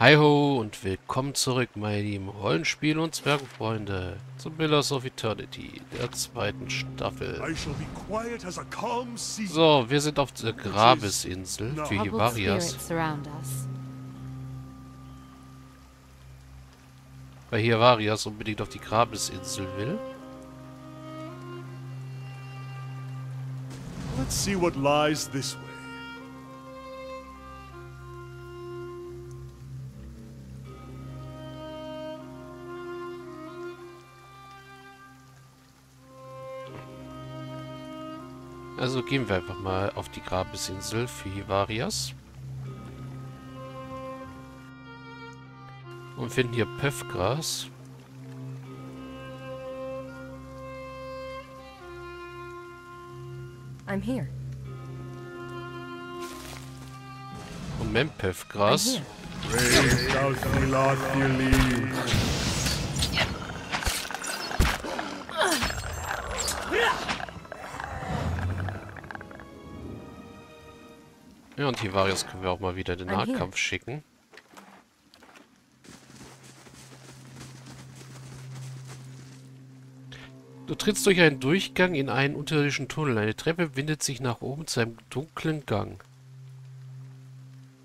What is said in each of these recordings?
Hi ho und willkommen zurück, meine lieben Rollenspiel- und Zwergenfreunde, zum Pillars of Eternity, der zweiten Staffel. So, wir sind auf der Grabesinsel für Hivarias. Weil Hivarias unbedingt auf die Grabesinsel will. Let's see what lies this way. Also gehen wir einfach mal auf die Grabesinsel für Hivarias. Und finden hier Pöffgras. I'm here. Und Mempöffgras. Ja, und Hivarius können wir auch mal wieder den Nahkampf schicken. Du trittst durch einen Durchgang in einen unterirdischen Tunnel. Eine Treppe windet sich nach oben zu einem dunklen Gang.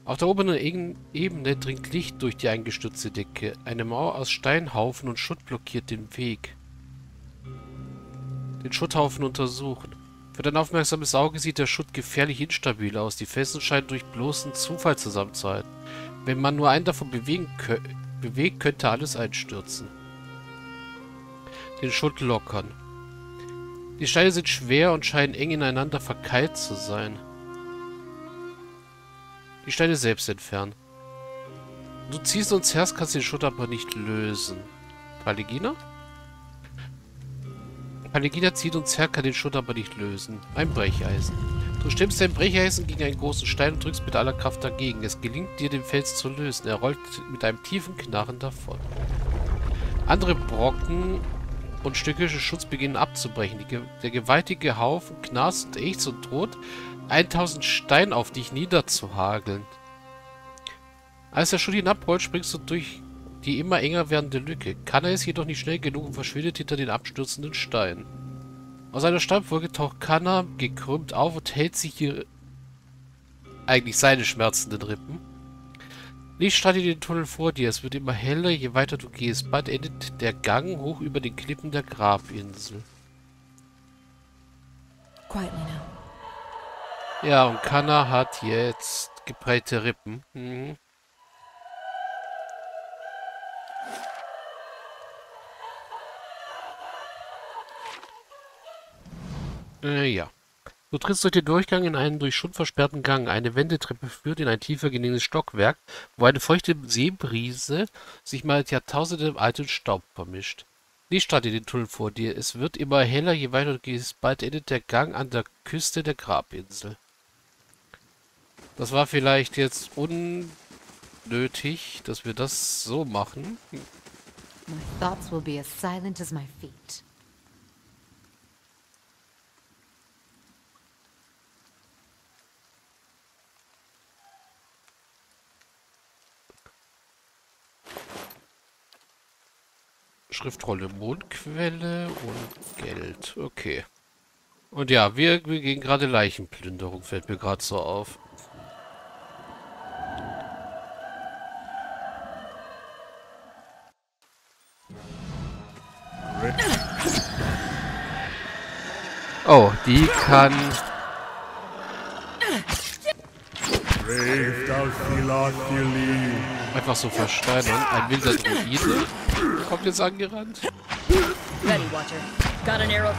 Auf der oberen Ebene dringt Licht durch die eingestürzte Decke. Eine Mauer aus Steinhaufen und Schutt blockiert den Weg. Den Schutthaufen untersuchen. Für dein aufmerksames Auge sieht der Schutt gefährlich instabil aus. Die Felsen scheinen durch bloßen Zufall zusammenzuhalten. Wenn man nur einen davon bewegen kö bewegt, könnte alles einstürzen. Den Schutt lockern. Die Steine sind schwer und scheinen eng ineinander verkeilt zu sein. Die Steine selbst entfernen. Du ziehst uns her, kannst den Schutt aber nicht lösen. Paligina? Palegina zieht uns her, kann den Schutt aber nicht lösen. Ein Brecheisen. Du stemmst dein Brecheisen gegen einen großen Stein und drückst mit aller Kraft dagegen. Es gelingt dir, den Fels zu lösen. Er rollt mit einem tiefen Knarren davon. Andere Brocken und Stücke Schutz beginnen abzubrechen. Die, der gewaltige Haufen knarzt und ächzt und droht, 1000 Steine auf dich niederzuhageln. Als der Schutt hinabrollt, springst du durch die immer enger werdende Lücke. Kann er es jedoch nicht schnell genug und verschwindet hinter den abstürzenden Steinen. Aus einer Steinfolge taucht Kanna gekrümmt auf und hält sich hier eigentlich seine schmerzenden Rippen. Licht strahlt in den Tunnel vor dir. Es wird immer heller, je weiter du gehst. Bald endet der Gang hoch über den Klippen der Grabinsel. Ja, und Kanna hat jetzt gebreite Rippen. Mhm. Äh, ja. Du trittst durch den Durchgang in einen durch Schutt versperrten Gang. Eine Wendetreppe führt in ein tiefer gelegenes Stockwerk, wo eine feuchte Seebrise sich mal Jahrtausende alten Staub vermischt. Licht strahlt in den Tunnel vor dir. Es wird immer heller, je weiter du gehst. Bald endet der Gang an der Küste der Grabinsel. Das war vielleicht jetzt unnötig, dass wir das so machen. My thoughts will be as silent as my feet. Schriftrolle Mondquelle und Geld. Okay. Und ja, wir, wir gehen gerade Leichenplünderung, fällt mir gerade so auf. Oh, die kann... Einfach so versteinern. Ein wilder Druide kommt jetzt angerannt. Ready, Watcher. Got an arrow.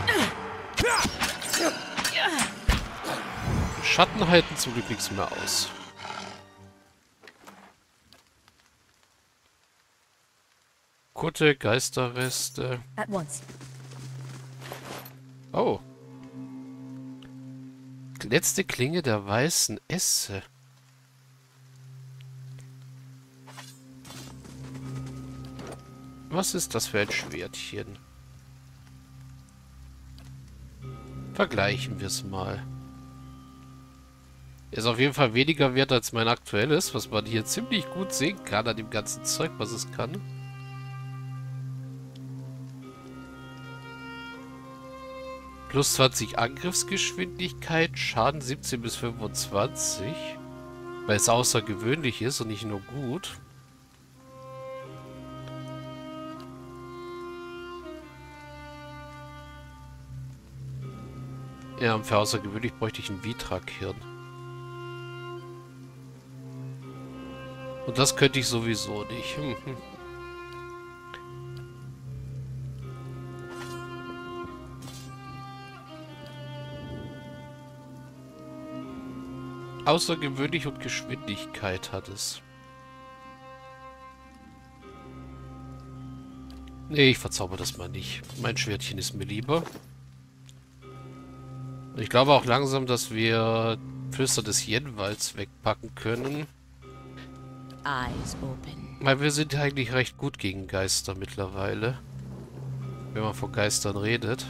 Schatten halten zum Glück nichts mehr aus. Kutte, Geisterreste. Oh. Letzte Klinge der weißen Esse. Was ist das für ein Schwertchen? Vergleichen wir es mal. Ist auf jeden Fall weniger wert als mein aktuelles, was man hier ziemlich gut sehen kann an dem ganzen Zeug, was es kann. Plus 20 Angriffsgeschwindigkeit, Schaden 17 bis 25. Weil es außergewöhnlich ist und nicht nur gut. Ja, für außergewöhnlich bräuchte ich ein Vitrak-Hirn. Und das könnte ich sowieso nicht. Hm, hm. Außergewöhnlich und Geschwindigkeit hat es. Nee, ich verzauber das mal nicht. Mein Schwertchen ist mir lieber. Ich glaube auch langsam, dass wir Flüster des Jenwalds wegpacken können. Weil wir sind eigentlich recht gut gegen Geister mittlerweile. Wenn man von Geistern redet.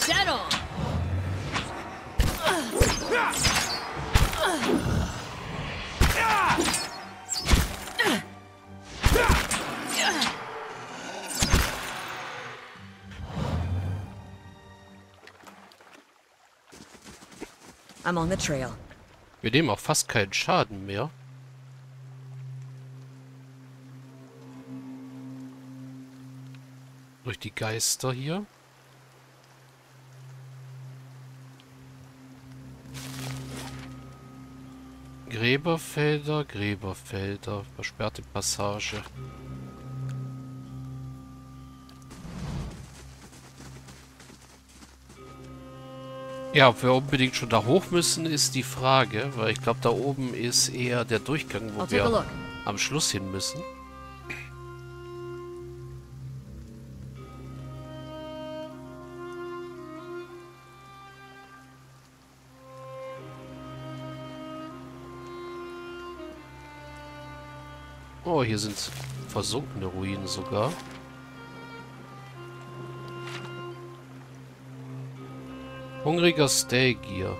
Settle! I'm on the trail. Wir nehmen auch fast keinen Schaden mehr. Durch die Geister hier. Gräberfelder, Gräberfelder, versperrte Passage. Ja, ob wir unbedingt schon da hoch müssen, ist die Frage, weil ich glaube, da oben ist eher der Durchgang, wo wir am Schluss hin müssen. Oh, hier sind versunkene Ruinen sogar. Hungriger Stegier.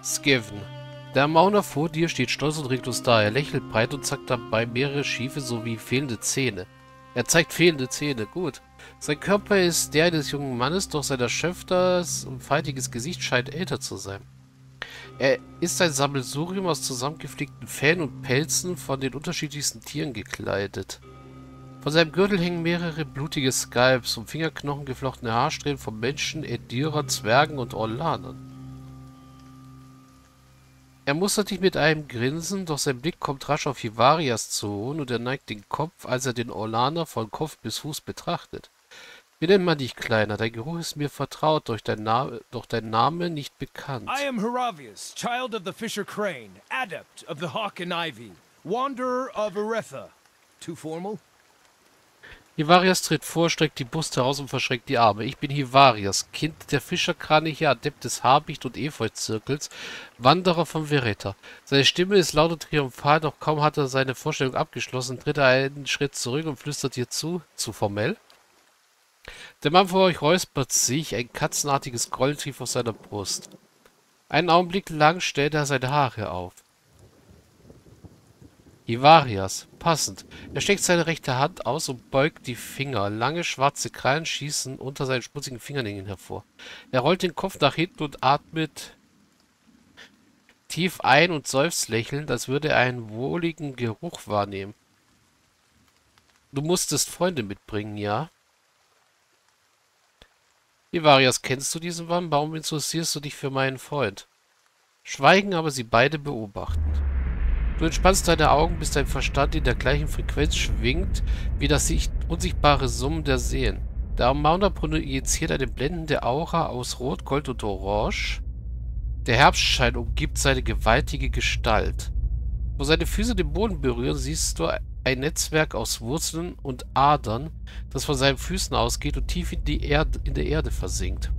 Skeven. Der Mauner vor dir steht stolz und reglos da. Er lächelt breit und zeigt dabei mehrere schiefe sowie fehlende Zähne. Er zeigt fehlende Zähne, gut. Sein Körper ist der eines jungen Mannes, doch sein erschöpftes und faltiges Gesicht scheint älter zu sein. Er ist ein Sammelsurium aus zusammengeflickten Fellen und Pelzen von den unterschiedlichsten Tieren gekleidet. Von seinem Gürtel hängen mehrere blutige Skalps und Fingerknochen geflochtene Haarsträhnen von Menschen, Edirern, Zwergen und Orlanern. Er mustert dich mit einem Grinsen, doch sein Blick kommt rasch auf Hivarias zu und er neigt den Kopf, als er den Orlaner von Kopf bis Fuß betrachtet. Wie nennt man dich, Kleiner? Dein Geruch ist mir vertraut, doch dein, Name, doch dein Name nicht bekannt. I am Haravius, child of the Fisher Crane, adept of the Hawk and Ivy, wanderer of Eretha. Too formal? Hivarias tritt vor, streckt die Brust heraus und verschränkt die Arme. Ich bin Hivarias, Kind der Fischerkraniche, Adept des Habicht- und Efeu-Zirkels, Wanderer von Vereta. Seine Stimme ist laut und triumphal, doch kaum hat er seine Vorstellung abgeschlossen, tritt er einen Schritt zurück und flüstert ihr zu, zu formell. Der Mann vor euch räuspert sich, ein katzenartiges Grollen tief aus seiner Brust. Einen Augenblick lang stellt er seine Haare auf. Ivarias. Passend. Er steckt seine rechte Hand aus und beugt die Finger. Lange schwarze Krallen schießen unter seinen schmutzigen Fingernägeln hervor. Er rollt den Kopf nach hinten und atmet tief ein und seufzt lächelnd, als würde er einen wohligen Geruch wahrnehmen. Du musstest Freunde mitbringen, ja? Ivarias, kennst du diesen Mann? Warum interessierst du dich für meinen Freund? Schweigen aber sie beide beobachtend. Du entspannst deine Augen, bis dein Verstand in der gleichen Frequenz schwingt, wie das unsichtbare Summen der Seelen. Der Mauner projiziert eine blendende Aura aus Rot, Gold und Orange. Der Herbstschein umgibt seine gewaltige Gestalt. Wo seine Füße den Boden berühren, siehst du ein Netzwerk aus Wurzeln und Adern, das von seinen Füßen ausgeht und tief in, die Erde, in der Erde versinkt.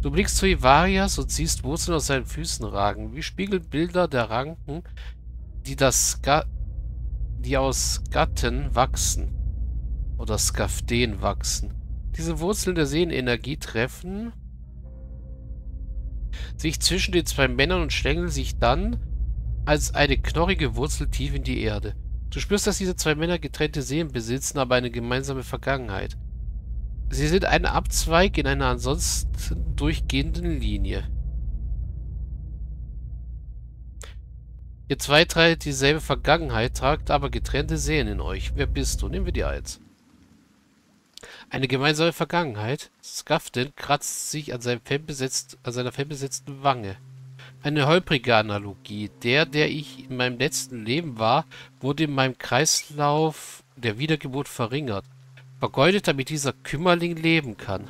Du blickst zu Ivarias und siehst Wurzeln aus seinen Füßen ragen, wie Spiegelbilder der Ranken, die das Ga die aus Gatten wachsen. Oder Skaften wachsen. Diese Wurzeln der Seenenergie treffen sich zwischen den zwei Männern und schlängeln sich dann als eine knorrige Wurzel tief in die Erde. Du spürst, dass diese zwei Männer getrennte Seelen besitzen, aber eine gemeinsame Vergangenheit. Sie sind ein Abzweig in einer ansonsten durchgehenden Linie. Ihr zwei teilt dieselbe Vergangenheit, tragt aber getrennte Seelen in euch. Wer bist du? Nehmen wir die eins. Eine gemeinsame Vergangenheit. Skaften kratzt sich an, seinem an seiner fellbesetzten Wange. Eine holprige Analogie. Der, der ich in meinem letzten Leben war, wurde in meinem Kreislauf der Wiedergeburt verringert. Vergeudet, damit dieser Kümmerling leben kann.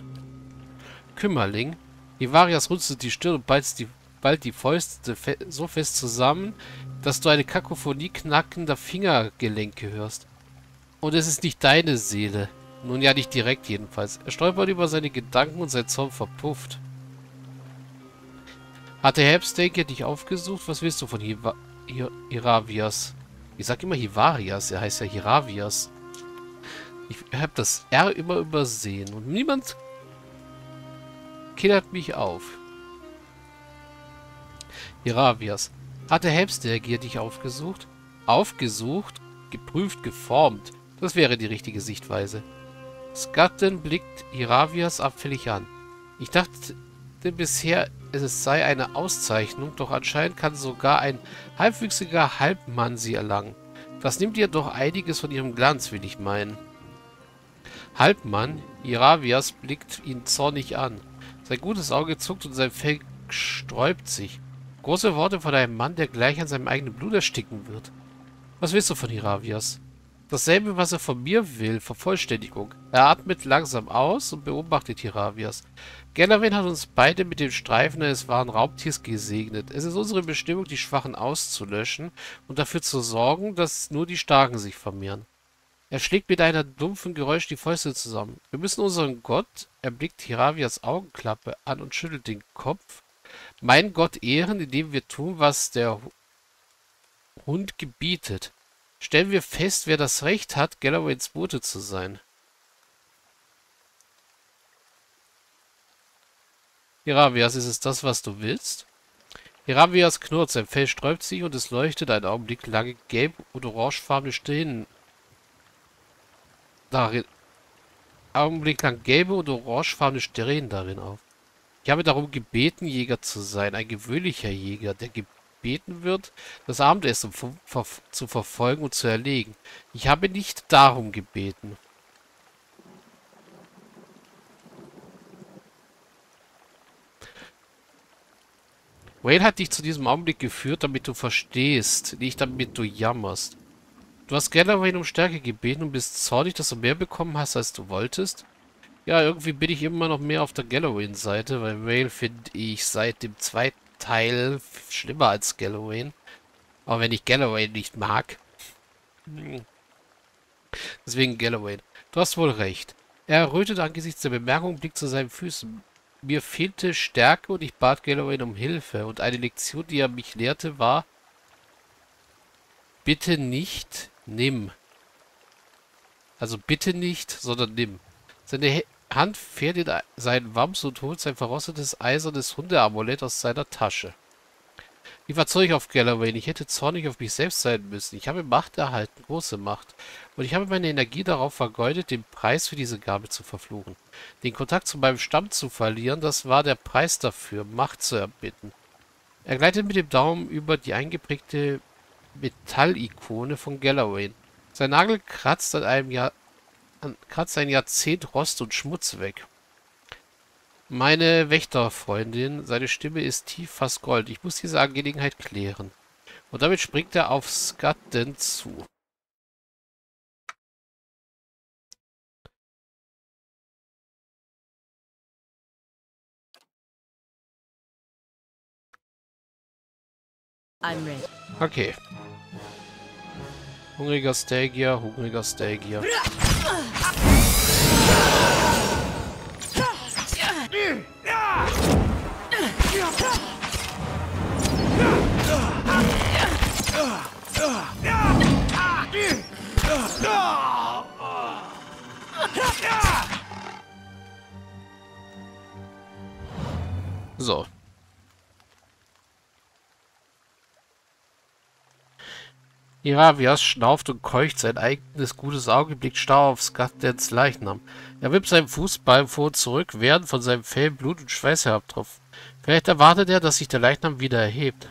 Kümmerling? Ivarias runzelt die Stirn und ballt die, ballt die Fäuste fe so fest zusammen, dass du eine Kakophonie knackender Fingergelenke hörst. Und es ist nicht deine Seele. Nun ja, nicht direkt jedenfalls. Er stolpert über seine Gedanken und sein Zorn verpufft. Hatte Herbstanker dich aufgesucht? Was willst du von Hiva Hi Hiravias? Ich sag immer Hivarias, er heißt ja Hiravias. Ich habe das R immer übersehen und niemand killert mich auf. Hiravias. Hatte Helmstelgier dich aufgesucht? Aufgesucht? Geprüft, geformt. Das wäre die richtige Sichtweise. Skatten blickt Iravias abfällig an. Ich dachte bisher, es sei eine Auszeichnung, doch anscheinend kann sogar ein halbwüchsiger Halbmann sie erlangen. Das nimmt ihr doch einiges von ihrem Glanz, will ich meinen. Halbmann, Iravias, blickt ihn zornig an. Sein gutes Auge zuckt und sein Fell sträubt sich. Große Worte von einem Mann, der gleich an seinem eigenen Blut ersticken wird. Was willst du von Iravias? Dasselbe, was er von mir will, Vervollständigung. Er atmet langsam aus und beobachtet Hiravias. Gellawin hat uns beide mit dem Streifen eines wahren Raubtiers gesegnet. Es ist unsere Bestimmung, die Schwachen auszulöschen und dafür zu sorgen, dass nur die Starken sich vermehren. Er schlägt mit einer dumpfen Geräusch die Fäuste zusammen. Wir müssen unseren Gott, er blickt Hiravias Augenklappe an und schüttelt den Kopf, meinen Gott ehren, indem wir tun, was der Hund gebietet. Stellen wir fest, wer das Recht hat, Galloways Bote zu sein. Hiravias, ist es das, was du willst? Hiravias knurrt, sein Fell sträubt sich und es leuchtet einen Augenblick lange gelb- und orangefarbene Strähnen darin. Augenblick lang gelbe und orangefarbene Strähnen darin auf. Ich habe darum gebeten, Jäger zu sein, ein gewöhnlicher Jäger, der gebeten wird, das Abendessen zu verfolgen und zu erlegen. Ich habe nicht darum gebeten. Wayne hat dich zu diesem Augenblick geführt, damit du verstehst, nicht damit du jammerst. Du hast Galloway um Stärke gebeten und bist zornig, dass du mehr bekommen hast, als du wolltest? Ja, irgendwie bin ich immer noch mehr auf der Galloway-Seite, weil Wayne finde ich seit dem zweiten Teil schlimmer als Galloway. Auch wenn ich Galloway nicht mag. Deswegen Galloway. Du hast wohl recht. Er errötet angesichts der Bemerkung und blickt zu seinen Füßen. Mir fehlte Stärke und ich bat Galloway um Hilfe. Und eine Lektion, die er mich lehrte, war, bitte nicht, nimm. Also bitte nicht, sondern nimm. Seine Hand fährt in seinen Wams und holt sein verrostetes eisernes Hundeamulett aus seiner Tasche. Ich war Zeug auf Galloway. Ich hätte zornig auf mich selbst sein müssen. Ich habe Macht erhalten, große Macht. Und ich habe meine Energie darauf vergeudet, den Preis für diese Gabe zu verfluchen. Den Kontakt zu meinem Stamm zu verlieren, das war der Preis dafür, Macht zu erbitten. Er gleitet mit dem Daumen über die eingeprägte Metallikone von Galloway. Sein Nagel kratzt an einem Jahr kratzt ein Jahrzehnt Rost und Schmutz weg. Meine Wächterfreundin, seine Stimme ist tief, fast Gold. Ich muss diese Angelegenheit klären. Und damit springt er auf Skatten zu. Okay. Hungriger Stagier, hungriger Stagier. So. Iravias schnauft und keucht sein eigenes gutes Auge, blickt starr aufs Skatdens Leichnam. Er wippt seinen Fuß beim vor zurück, während von seinem Fell Blut und Schweiß herabtropfen. Vielleicht erwartet er, dass sich der Leichnam wieder erhebt.